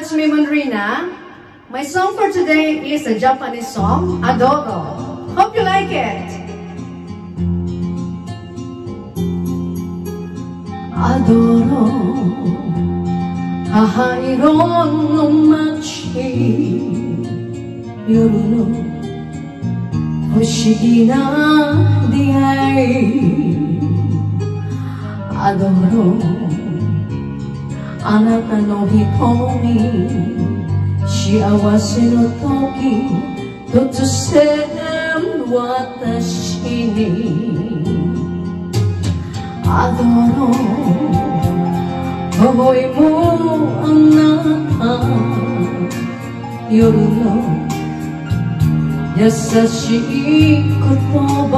My song for today is a Japanese song, Adoro. Hope you like it. Adoro 母色の街夜の不思議な出会いアドロあなたの瞳 幸せの時突然私にアドロ微笑むあなた夜の優しい言葉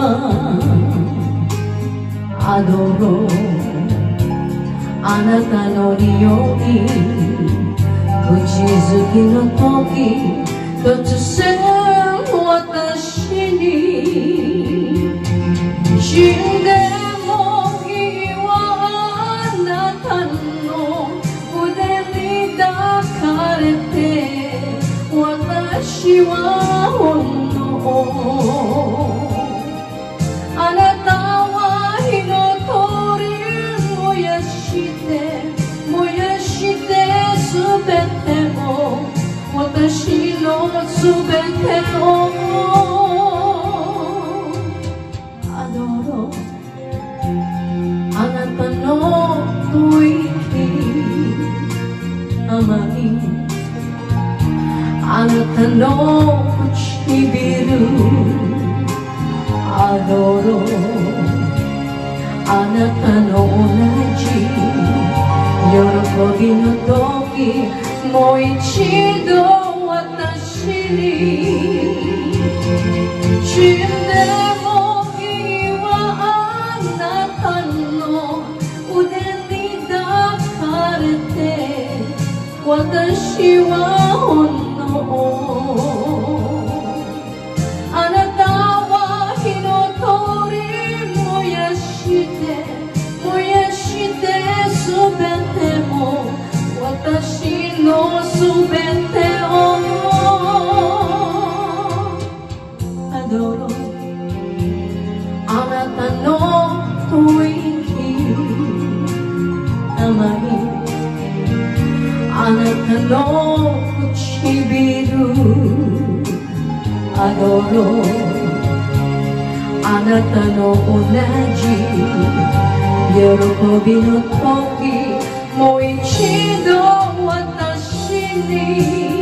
アドロあなたの匂いの時突然私に Ang tanong tuwi amay Ang tanong kuchibiru adoro Ang tanong naji Yorokobi no toki Moi chido watashi 私は本能あなたは火の鳥燃やして燃やしてすべても私のすべてを。あなたのの唇あの頃あなたの同じ喜びの時もう一度私に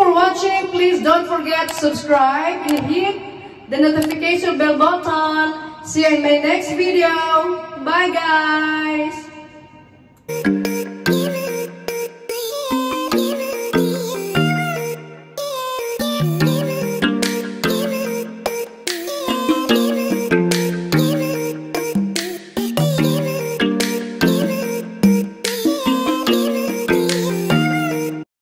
for watching. Please don't forget to subscribe and hit the notification bell button. See you in my next video. Bye guys.